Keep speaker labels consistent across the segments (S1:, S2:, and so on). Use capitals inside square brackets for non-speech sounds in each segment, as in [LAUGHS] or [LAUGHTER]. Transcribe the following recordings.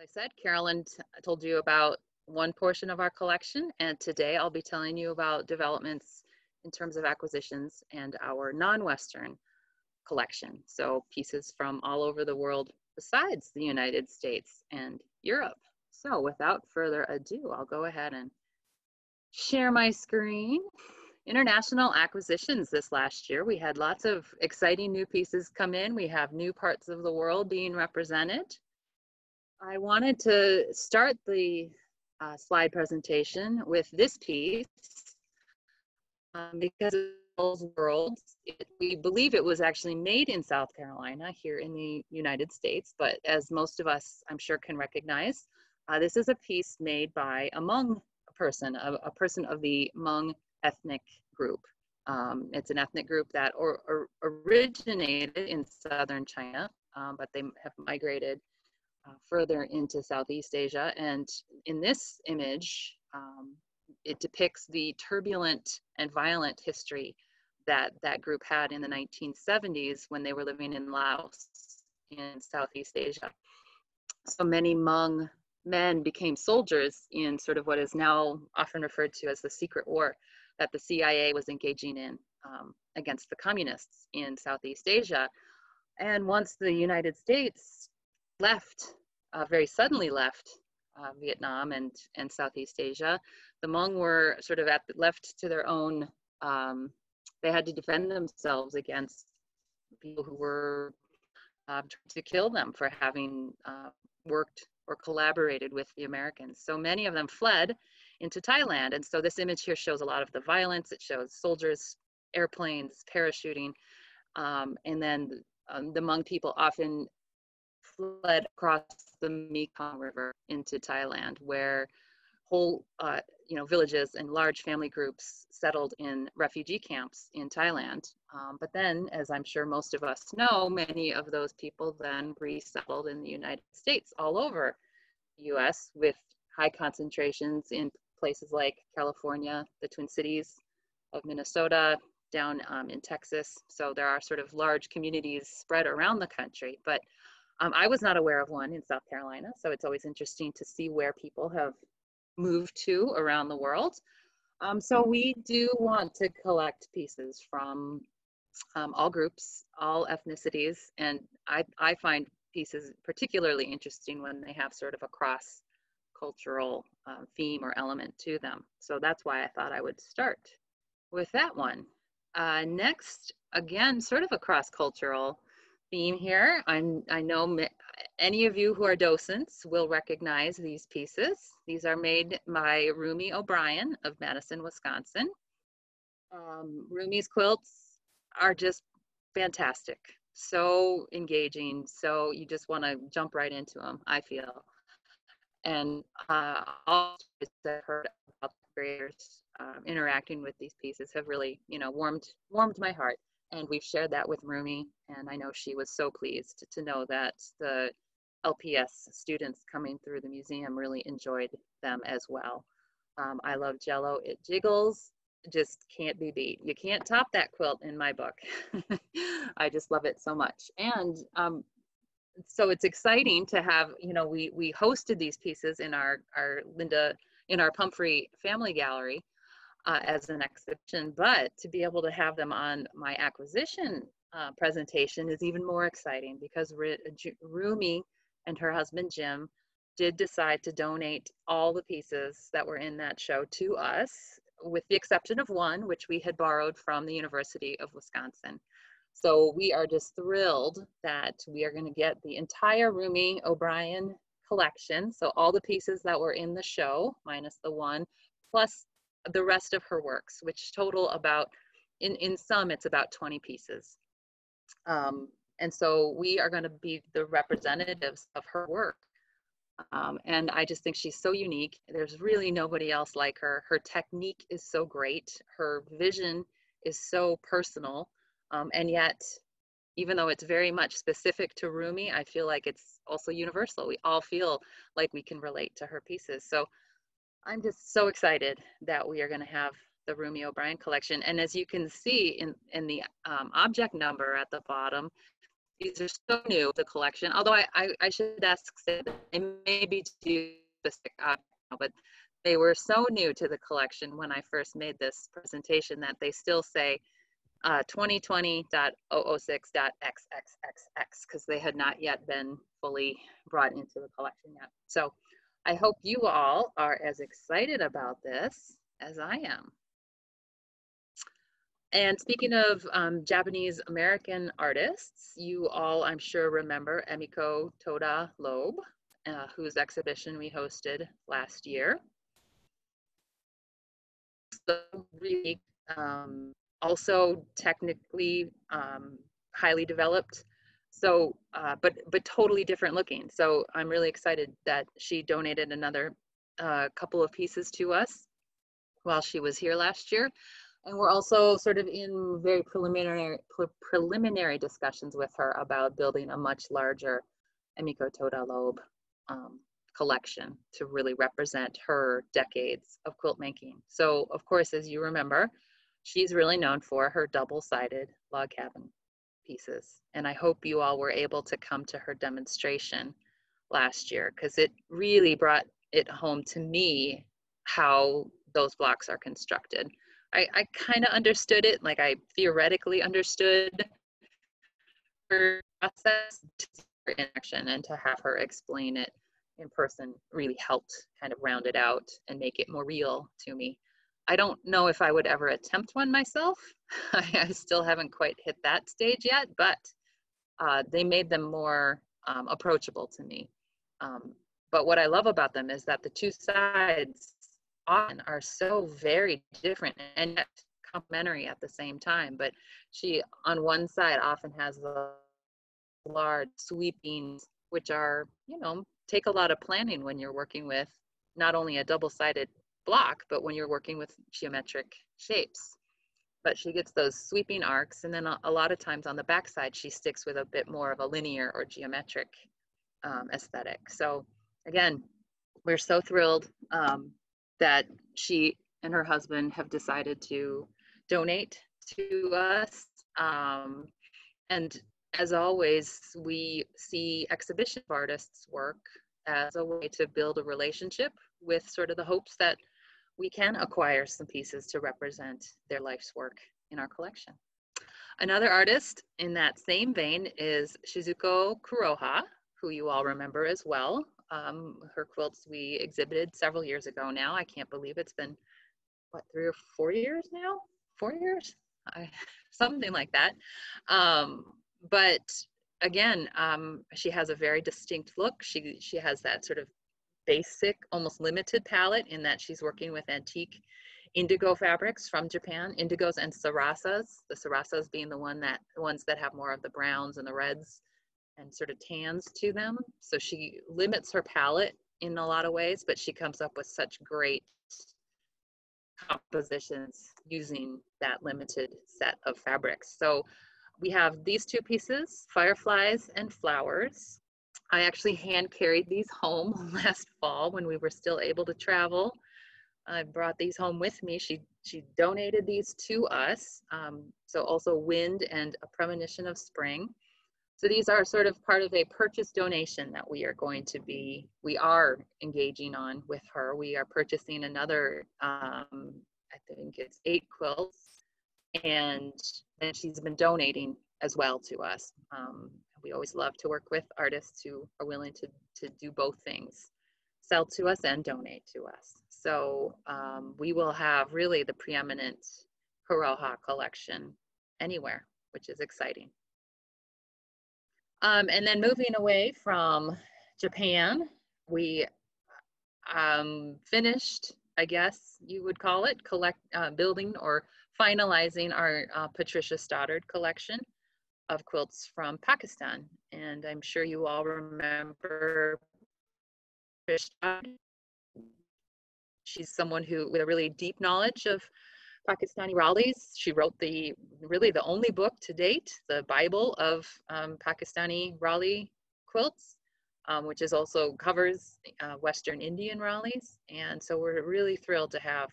S1: I said, Carolyn told you about one portion of our collection, and today I'll be telling you about developments in terms of acquisitions and our non-Western collection. So pieces from all over the world besides the United States and Europe. So without further ado, I'll go ahead and share my screen. International acquisitions this last year. We had lots of exciting new pieces come in. We have new parts of the world being represented. I wanted to start the uh, slide presentation with this piece um, because of world, it, we believe it was actually made in South Carolina here in the United States, but as most of us I'm sure can recognize, uh, this is a piece made by a Hmong person, a, a person of the Hmong ethnic group. Um, it's an ethnic group that or, or originated in southern China, um, but they have migrated uh, further into Southeast Asia. And in this image, um, it depicts the turbulent and violent history that that group had in the 1970s when they were living in Laos in Southeast Asia. So many Hmong men became soldiers in sort of what is now often referred to as the secret war that the CIA was engaging in um, against the communists in Southeast Asia. And once the United States left, uh, very suddenly left uh, Vietnam and, and Southeast Asia, the Hmong were sort of at, left to their own, um, they had to defend themselves against people who were uh, trying to kill them for having uh, worked or collaborated with the Americans. So many of them fled into Thailand. And so this image here shows a lot of the violence. It shows soldiers, airplanes, parachuting. Um, and then um, the Hmong people often fled across the Mekong River into Thailand, where whole uh, you know villages and large family groups settled in refugee camps in Thailand. Um, but then, as I'm sure most of us know, many of those people then resettled in the United States all over the U.S. with high concentrations in places like California, the Twin Cities of Minnesota, down um, in Texas. So there are sort of large communities spread around the country. But um, I was not aware of one in South Carolina. So it's always interesting to see where people have moved to around the world. Um, so we do want to collect pieces from um, all groups, all ethnicities, and I, I find pieces particularly interesting when they have sort of a cross cultural um, theme or element to them. So that's why I thought I would start with that one. Uh, next, again, sort of a cross-cultural theme here. I'm, I know any of you who are docents will recognize these pieces. These are made by Rumi O'Brien of Madison, Wisconsin. Um, Rumi's quilts are just fantastic, so engaging. So you just want to jump right into them, I feel and uh, all I've heard about the creators um, interacting with these pieces have really, you know, warmed warmed my heart. And we've shared that with Rumi, and I know she was so pleased to know that the LPS students coming through the museum really enjoyed them as well. Um, I love Jello. It jiggles, just can't be beat. You can't top that quilt in my book. [LAUGHS] I just love it so much. And um, so it's exciting to have you know we we hosted these pieces in our our linda in our pumphrey family gallery uh, as an exhibition but to be able to have them on my acquisition uh, presentation is even more exciting because rumi and her husband jim did decide to donate all the pieces that were in that show to us with the exception of one which we had borrowed from the university of wisconsin so we are just thrilled that we are going to get the entire Rumi O'Brien collection. So all the pieces that were in the show, minus the one, plus the rest of her works, which total about, in, in sum, it's about 20 pieces. Um, and so we are going to be the representatives of her work. Um, and I just think she's so unique. There's really nobody else like her. Her technique is so great. Her vision is so personal. Um, and yet, even though it's very much specific to Rumi, I feel like it's also universal. We all feel like we can relate to her pieces. So I'm just so excited that we are going to have the Rumi O'Brien collection. And as you can see in, in the um, object number at the bottom, these are so new to the collection. Although I, I, I should ask, they may be too specific, but they were so new to the collection when I first made this presentation that they still say uh, 2020.006.xxxx because they had not yet been fully brought into the collection yet. So I hope you all are as excited about this as I am. And speaking of um, Japanese American artists, you all, I'm sure, remember Emiko Toda Loeb, uh, whose exhibition we hosted last year. So really, um, also technically um, highly developed. So, uh, but but totally different looking. So I'm really excited that she donated another uh, couple of pieces to us while she was here last year. And we're also sort of in very preliminary pre preliminary discussions with her about building a much larger Emiko Toda Loeb um, collection to really represent her decades of quilt making. So of course, as you remember, she's really known for her double-sided log cabin pieces. And I hope you all were able to come to her demonstration last year because it really brought it home to me how those blocks are constructed. I, I kind of understood it, like I theoretically understood her process in action and to have her explain it in person really helped kind of round it out and make it more real to me. I don't know if I would ever attempt one myself. [LAUGHS] I still haven't quite hit that stage yet, but uh, they made them more um, approachable to me. Um, but what I love about them is that the two sides often are so very different and yet complementary at the same time. But she, on one side, often has the large sweepings, which are, you know, take a lot of planning when you're working with not only a double-sided block, but when you're working with geometric shapes. But she gets those sweeping arcs, and then a, a lot of times on the backside, she sticks with a bit more of a linear or geometric um, aesthetic. So again, we're so thrilled um, that she and her husband have decided to donate to us. Um, and as always, we see exhibition artists' work as a way to build a relationship with sort of the hopes that we can acquire some pieces to represent their life's work in our collection. Another artist in that same vein is Shizuko Kuroha, who you all remember as well. Um, her quilts we exhibited several years ago now. I can't believe it's been, what, three or four years now? Four years? I, [LAUGHS] something like that. Um, but again, um, she has a very distinct look. She, she has that sort of basic, almost limited palette in that she's working with antique indigo fabrics from Japan, indigos and sarasas, the sarasas being the one that the ones that have more of the browns and the reds and sort of tans to them. So she limits her palette in a lot of ways, but she comes up with such great compositions using that limited set of fabrics. So we have these two pieces, fireflies and flowers. I actually hand carried these home [LAUGHS] last fall when we were still able to travel. I brought these home with me. She, she donated these to us. Um, so also wind and a premonition of spring. So these are sort of part of a purchase donation that we are going to be, we are engaging on with her. We are purchasing another, um, I think it's eight quilts and then she's been donating as well to us. Um, we always love to work with artists who are willing to, to do both things, sell to us and donate to us. So um, we will have really the preeminent Kuroha collection anywhere, which is exciting. Um, and then moving away from Japan, we um, finished, I guess you would call it, collect uh, building or finalizing our uh, Patricia Stoddard collection of quilts from Pakistan. And I'm sure you all remember She's someone who with a really deep knowledge of Pakistani rallis, She wrote the really the only book to date, the Bible of um, Pakistani Ralli quilts, um, which is also covers uh, Western Indian rallis. And so we're really thrilled to have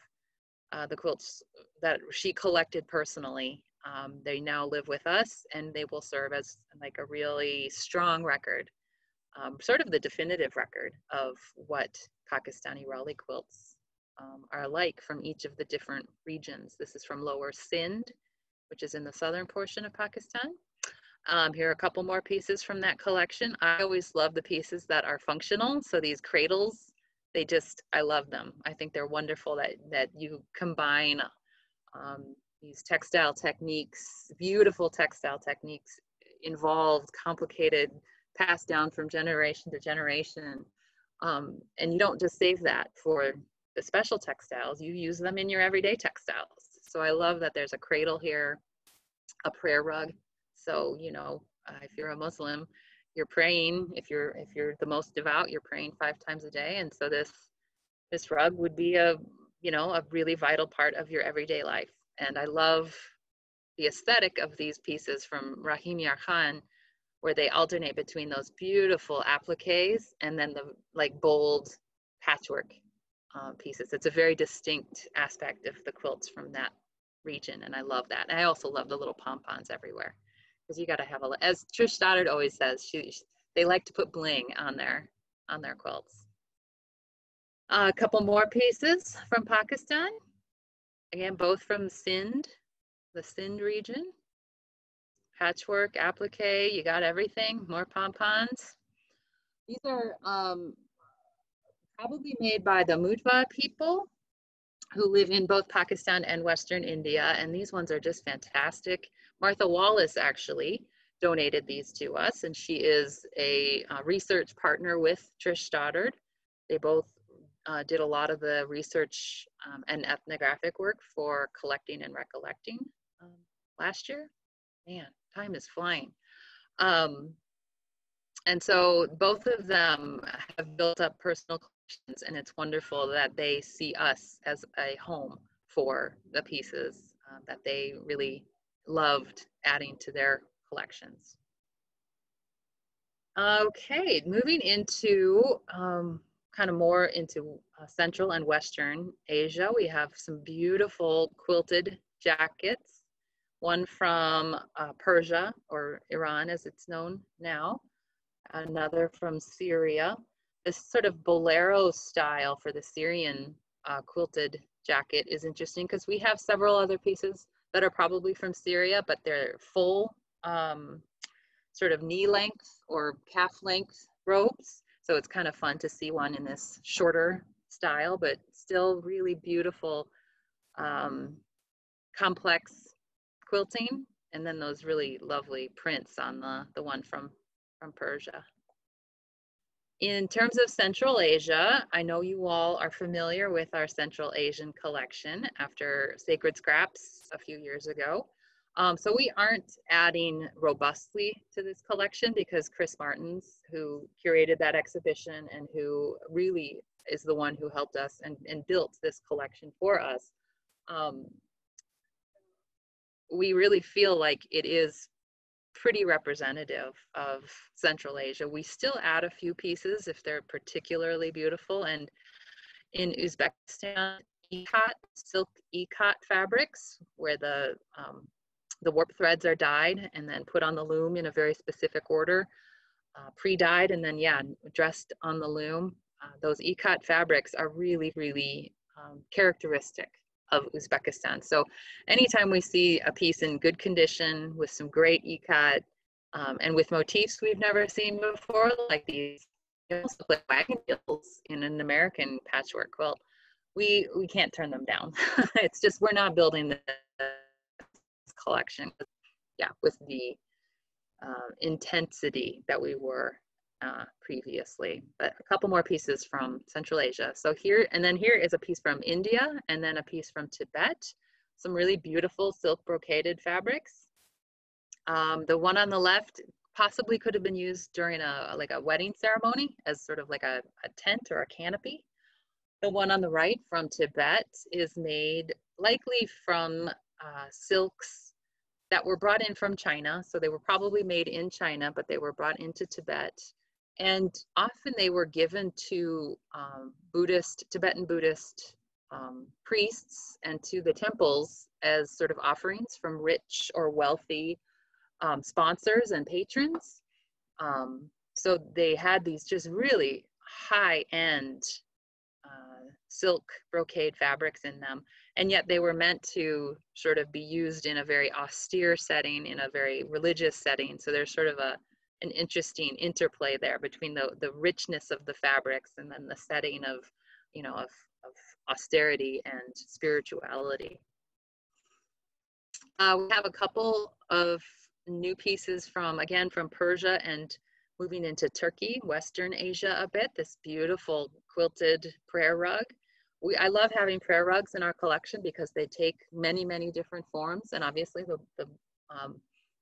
S1: uh, the quilts that she collected personally Um, they now live with us and they will serve as like a really strong record, um, sort of the definitive record of what Pakistani Ralli quilts um, are like from each of the different regions. This is from Lower Sindh, which is in the southern portion of Pakistan. Um, here are a couple more pieces from that collection. I always love the pieces that are functional. So these cradles, they just, I love them. I think they're wonderful that, that you combine um, these textile techniques, beautiful textile techniques, involved, complicated, passed down from generation to generation. Um, and you don't just save that for the special textiles, you use them in your everyday textiles. So I love that there's a cradle here, a prayer rug. So, you know, uh, if you're a Muslim, you're praying, if you're if you're the most devout, you're praying five times a day. And so this this rug would be a, you know, a really vital part of your everyday life. And I love the aesthetic of these pieces from Rahim Yar Khan, where they alternate between those beautiful appliques and then the like bold patchwork uh, pieces. It's a very distinct aspect of the quilts from that region, and I love that. And I also love the little pompons everywhere because you got to have a. As Trish Stoddard always says, she, they like to put bling on their on their quilts. Uh, a couple more pieces from Pakistan. Again, both from Sindh, the Sindh region. Patchwork, applique, you got everything. More pompons. These are um, probably made by the Mutwa people who live in both Pakistan and Western India. And these ones are just fantastic. Martha Wallace actually donated these to us, and she is a, a research partner with Trish Stoddard. They both uh, did a lot of the research um, and ethnographic work for collecting and recollecting um, last year. Man, time is flying. Um, and so both of them have built up personal collections and it's wonderful that they see us as a home for the pieces uh, that they really loved adding to their collections. Okay, moving into um, kind of more into uh, Central and Western Asia, we have some beautiful quilted jackets. One from uh, Persia or Iran as it's known now, another from Syria. This sort of bolero style for the Syrian uh, quilted jacket is interesting because we have several other pieces that are probably from Syria, but they're full um, sort of knee length or calf length robes. So it's kind of fun to see one in this shorter style, but still really beautiful, um, complex quilting. And then those really lovely prints on the, the one from from Persia. In terms of Central Asia, I know you all are familiar with our Central Asian collection after Sacred Scraps a few years ago. Um, so we aren't adding robustly to this collection because Chris Martins, who curated that exhibition and who really is the one who helped us and, and built this collection for us, um, we really feel like it is pretty representative of Central Asia. We still add a few pieces if they're particularly beautiful. And in Uzbekistan, ikat, silk ikat fabrics, where the, um, the warp threads are dyed and then put on the loom in a very specific order, uh, pre-dyed and then, yeah, dressed on the loom. Uh, those ikat fabrics are really, really um, characteristic of Uzbekistan. So anytime we see a piece in good condition with some great ikat um, and with motifs we've never seen before, like these like wagon wheels in an American patchwork quilt, we, we can't turn them down. [LAUGHS] it's just, we're not building this collection, yeah, with the uh, intensity that we were uh, previously, but a couple more pieces from Central Asia. So here, and then here is a piece from India and then a piece from Tibet. Some really beautiful silk brocaded fabrics. Um, the one on the left possibly could have been used during a like a wedding ceremony as sort of like a, a tent or a canopy. The one on the right from Tibet is made likely from uh, silks that were brought in from China. So they were probably made in China, but they were brought into Tibet and often they were given to um, Buddhist, Tibetan Buddhist um, priests and to the temples as sort of offerings from rich or wealthy um, sponsors and patrons. Um, so they had these just really high end silk brocade fabrics in them. And yet they were meant to sort of be used in a very austere setting, in a very religious setting. So there's sort of a an interesting interplay there between the, the richness of the fabrics and then the setting of, you know, of, of austerity and spirituality. Uh, we have a couple of new pieces from, again, from Persia and moving into Turkey, Western Asia a bit, this beautiful quilted prayer rug. We, I love having prayer rugs in our collection because they take many, many different forms. And obviously the, the um,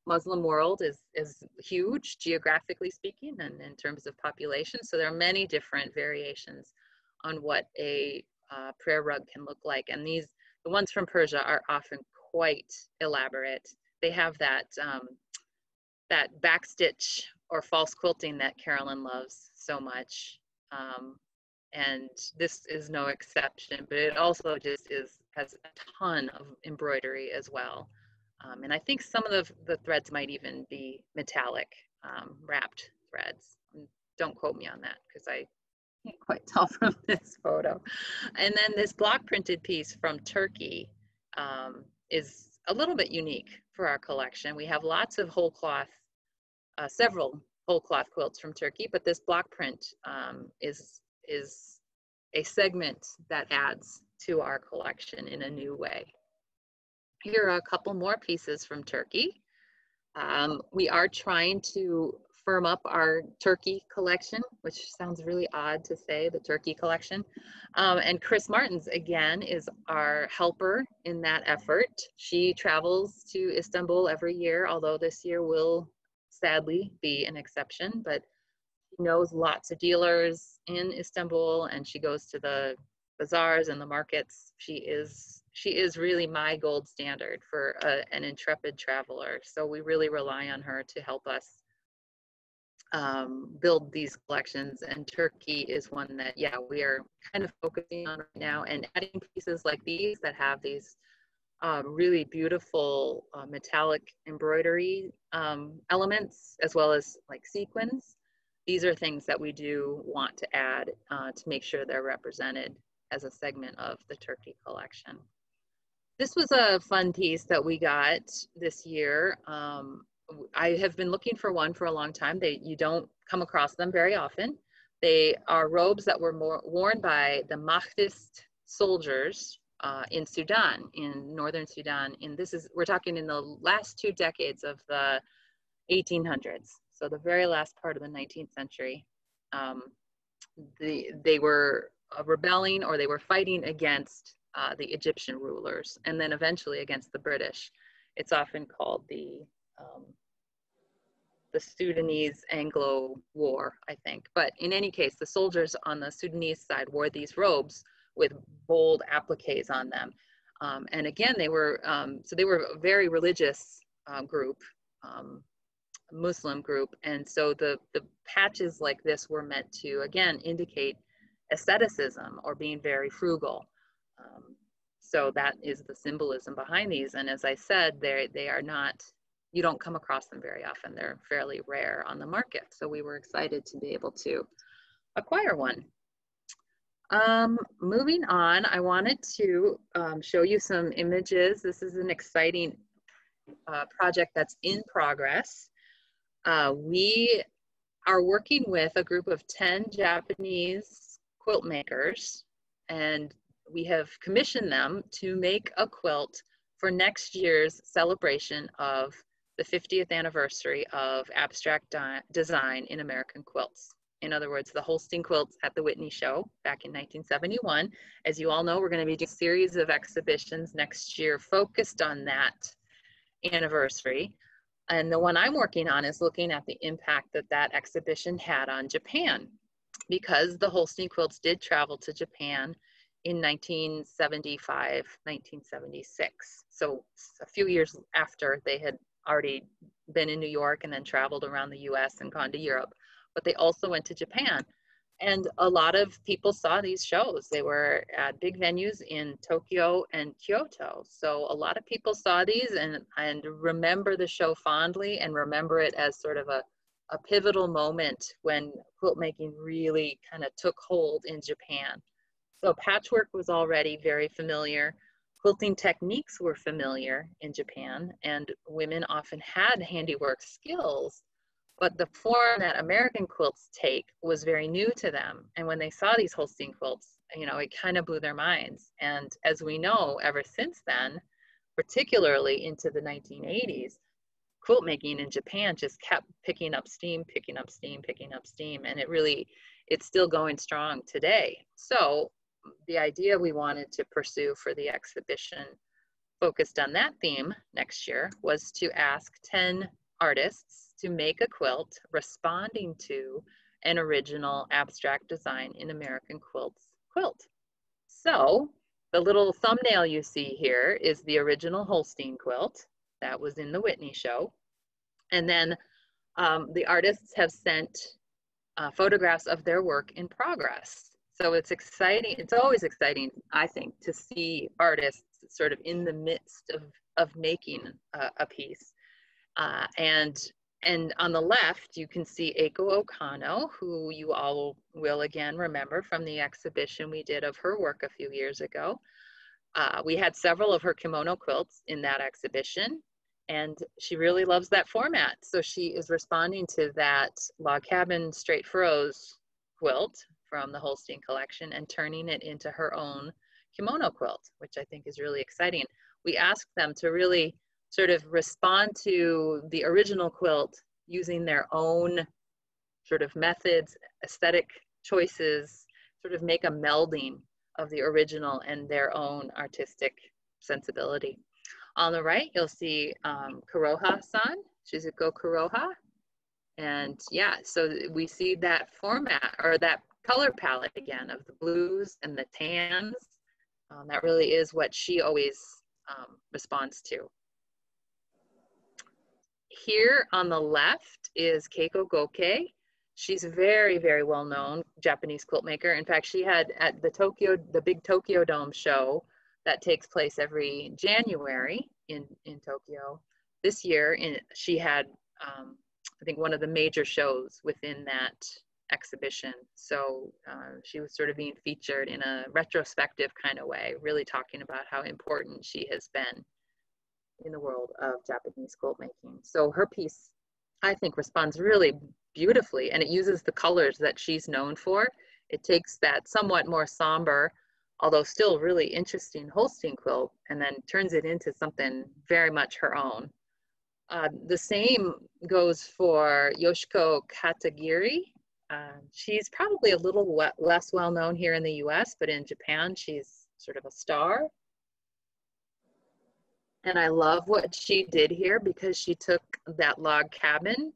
S1: Muslim world is, is huge, geographically speaking, and in terms of population. So there are many different variations on what a uh, prayer rug can look like. And these, the ones from Persia are often quite elaborate. They have that, um, that backstitch or false quilting that Carolyn loves so much. Um, and this is no exception, but it also just is, has a ton of embroidery as well. Um, and I think some of the, the threads might even be metallic um, wrapped threads. Don't quote me on that because I can't quite [LAUGHS] tell from this photo. And then this block printed piece from Turkey um, is a little bit unique for our collection. We have lots of whole cloth, uh, several whole cloth quilts from Turkey, but this block print um, is, is a segment that adds to our collection in a new way. Here are a couple more pieces from Turkey. Um, we are trying to firm up our turkey collection, which sounds really odd to say, the turkey collection. Um, and Chris Martins, again, is our helper in that effort. She travels to Istanbul every year, although this year will sadly be an exception, but she knows lots of dealers in Istanbul and she goes to the bazaars and the markets. She is she is really my gold standard for a, an intrepid traveler. So we really rely on her to help us um, build these collections. And Turkey is one that, yeah, we are kind of focusing on right now and adding pieces like these that have these uh, really beautiful uh, metallic embroidery um, elements as well as like sequins. These are things that we do want to add uh, to make sure they're represented as a segment of the Turkey collection this was a fun piece that we got this year. Um, I have been looking for one for a long time. They you don't come across them very often. They are robes that were more, worn by the Mahdist soldiers uh, in Sudan, in northern Sudan. And this is we're talking in the last two decades of the 1800s, so the very last part of the 19th century. Um, the, they were uh, rebelling or they were fighting against uh, the Egyptian rulers, and then eventually against the British. It's often called the um, the Sudanese Anglo War, I think. But in any case, the soldiers on the Sudanese side wore these robes with bold appliques on them. Um, and again, they were, um, so they were a very religious uh, group, um, Muslim group. And so the, the patches like this were meant to, again, indicate asceticism or being very frugal. Um, so that is the symbolism behind these. And as I said, they they are not, you don't come across them very often. They're fairly rare on the market. So we were excited to be able to acquire one. Um, moving on, I wanted to um, show you some images. This is an exciting uh, project that's in progress. Uh, we are working with a group of 10 Japanese quilt makers and we have commissioned them to make a quilt for next year's celebration of the 50th anniversary of abstract design in American quilts. In other words, the Holstein quilts at the Whitney Show back in 1971. As you all know, we're going to be doing a series of exhibitions next year focused on that anniversary. And the one I'm working on is looking at the impact that that exhibition had on Japan because the Holstein quilts did travel to Japan in 1975, 1976. So a few years after they had already been in New York and then traveled around the US and gone to Europe. But they also went to Japan. and a lot of people saw these shows. They were at big venues in Tokyo and Kyoto. So a lot of people saw these and, and remember the show fondly and remember it as sort of a, a pivotal moment when quilt making really kind of took hold in Japan. So patchwork was already very familiar. Quilting techniques were familiar in Japan and women often had handiwork skills but the form that American quilts take was very new to them. And when they saw these Holstein quilts, you know, it kind of blew their minds. And as we know, ever since then, particularly into the 1980s, quilt making in Japan just kept picking up steam, picking up steam, picking up steam. And it really, it's still going strong today. So the idea we wanted to pursue for the exhibition focused on that theme next year was to ask 10 artists to make a quilt responding to an original abstract design in American Quilts quilt. So the little thumbnail you see here is the original Holstein quilt that was in the Whitney show. And then um, the artists have sent uh, photographs of their work in progress. So it's exciting. It's always exciting, I think, to see artists sort of in the midst of, of making a, a piece. Uh, and and on the left, you can see Eiko Okano, who you all will again remember from the exhibition we did of her work a few years ago. Uh, we had several of her kimono quilts in that exhibition, and she really loves that format. So she is responding to that log cabin straight furrows quilt from the Holstein collection and turning it into her own kimono quilt, which I think is really exciting. We asked them to really sort of respond to the original quilt using their own sort of methods, aesthetic choices, sort of make a melding of the original and their own artistic sensibility. On the right, you'll see um, Kuroha-san, Shizuko Kuroha. And yeah, so we see that format or that color palette again of the blues and the tans. Um, that really is what she always um, responds to. Here on the left is Keiko Goke. She's very, very well known Japanese quilt maker. In fact, she had at the Tokyo, the big Tokyo Dome show that takes place every January in, in Tokyo. This year, in, she had, um, I think, one of the major shows within that exhibition. So uh, she was sort of being featured in a retrospective kind of way, really talking about how important she has been in the world of Japanese quilt making. So her piece, I think, responds really beautifully and it uses the colors that she's known for. It takes that somewhat more somber, although still really interesting Holstein quilt and then turns it into something very much her own. Uh, the same goes for Yoshiko Katagiri. Uh, she's probably a little less well known here in the US, but in Japan, she's sort of a star. And I love what she did here because she took that log cabin,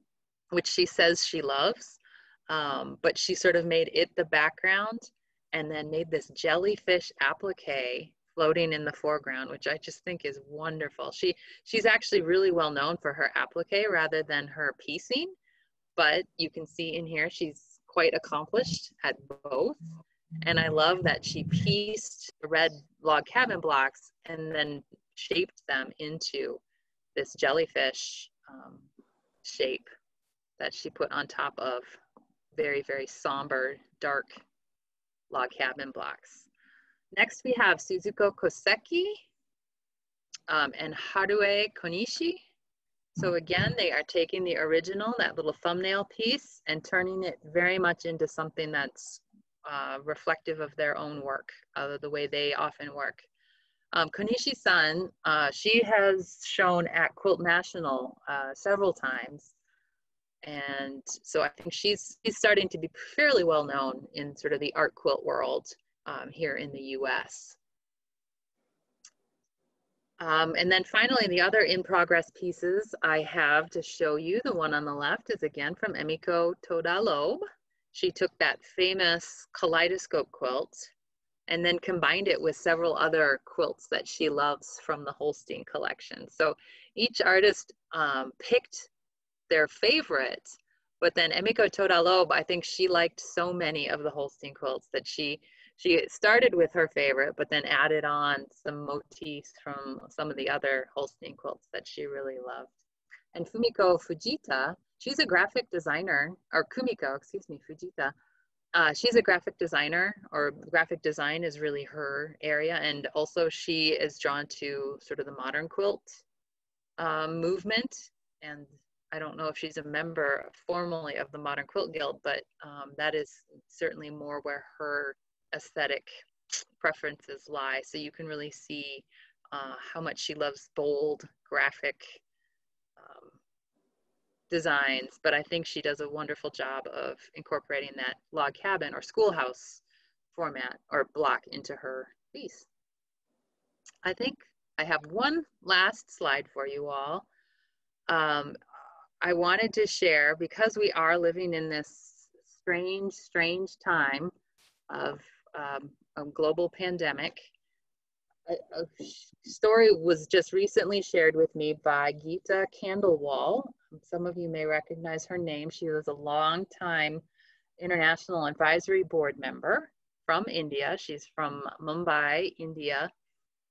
S1: which she says she loves, um, but she sort of made it the background and then made this jellyfish applique floating in the foreground, which I just think is wonderful. She she's actually really well known for her applique rather than her piecing, but you can see in here she's quite accomplished at both. And I love that she pieced the red log cabin blocks and then shaped them into this jellyfish um, shape that she put on top of very, very somber, dark log cabin blocks. Next, we have Suzuko Koseki um, and Harue Konishi. So again, they are taking the original, that little thumbnail piece, and turning it very much into something that's uh, reflective of their own work, uh, the way they often work. Um, Konishi-san, uh, she has shown at Quilt National uh, several times. And so I think she's, she's starting to be fairly well known in sort of the art quilt world um, here in the US. Um, and then finally, the other in progress pieces I have to show you, the one on the left is again from Emiko Toda Loeb. She took that famous kaleidoscope quilt and then combined it with several other quilts that she loves from the Holstein collection. So each artist um, picked their favorite, But then Emiko Toda Loeb, I think she liked so many of the Holstein quilts that she she started with her favorite, but then added on some motifs from some of the other Holstein quilts that she really loved. And Fumiko Fujita, she's a graphic designer, or Kumiko, excuse me, Fujita. Uh, she's a graphic designer, or graphic design is really her area. And also she is drawn to sort of the modern quilt um, movement. And I don't know if she's a member formally of the Modern Quilt Guild, but um, that is certainly more where her aesthetic preferences lie. So you can really see uh, how much she loves bold, graphic designs. But I think she does a wonderful job of incorporating that log cabin or schoolhouse format or block into her piece. I think I have one last slide for you all. Um, I wanted to share because we are living in this strange, strange time of um, a global pandemic. A, a, story was just recently shared with me by Geeta Khandelwal. Some of you may recognize her name. She was a long time International Advisory Board member from India. She's from Mumbai, India.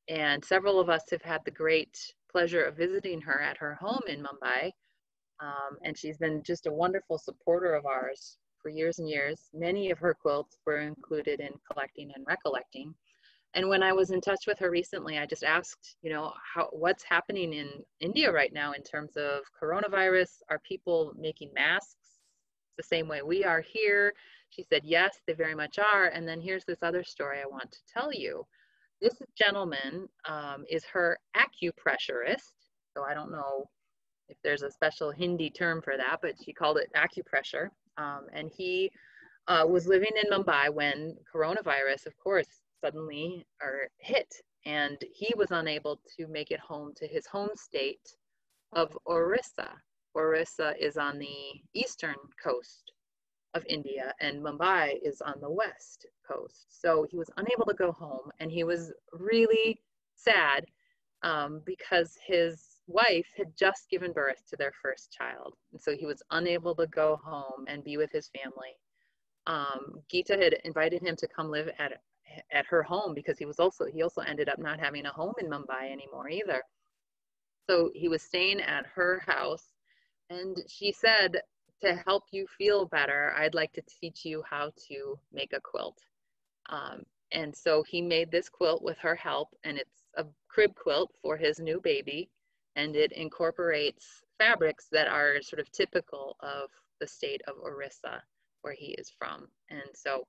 S1: And several of us have had the great pleasure of visiting her at her home in Mumbai. Um, and she's been just a wonderful supporter of ours for years and years. Many of her quilts were included in collecting and recollecting. And when I was in touch with her recently, I just asked, you know, how what's happening in India right now in terms of coronavirus? Are people making masks the same way we are here? She said, yes, they very much are. And then here's this other story I want to tell you. This gentleman um, is her acupressurist. So I don't know if there's a special Hindi term for that, but she called it acupressure. Um, and he uh, was living in Mumbai when coronavirus, of course, suddenly or hit, and he was unable to make it home to his home state of Orissa. Orissa is on the eastern coast of India, and Mumbai is on the west coast. So he was unable to go home, and he was really sad um, because his wife had just given birth to their first child. And so he was unable to go home and be with his family. Um, Geeta had invited him to come live at, at her home because he was also, he also ended up not having a home in Mumbai anymore either. So he was staying at her house and she said, to help you feel better, I'd like to teach you how to make a quilt. Um, and so he made this quilt with her help and it's a crib quilt for his new baby and it incorporates fabrics that are sort of typical of the state of Orissa, where he is from. And so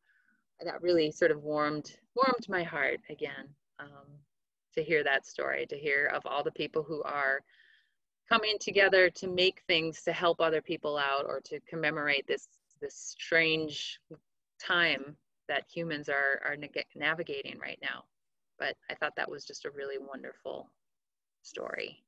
S1: that really sort of warmed warmed my heart again um, to hear that story, to hear of all the people who are coming together to make things to help other people out or to commemorate this this strange time that humans are are navigating right now. But I thought that was just a really wonderful story.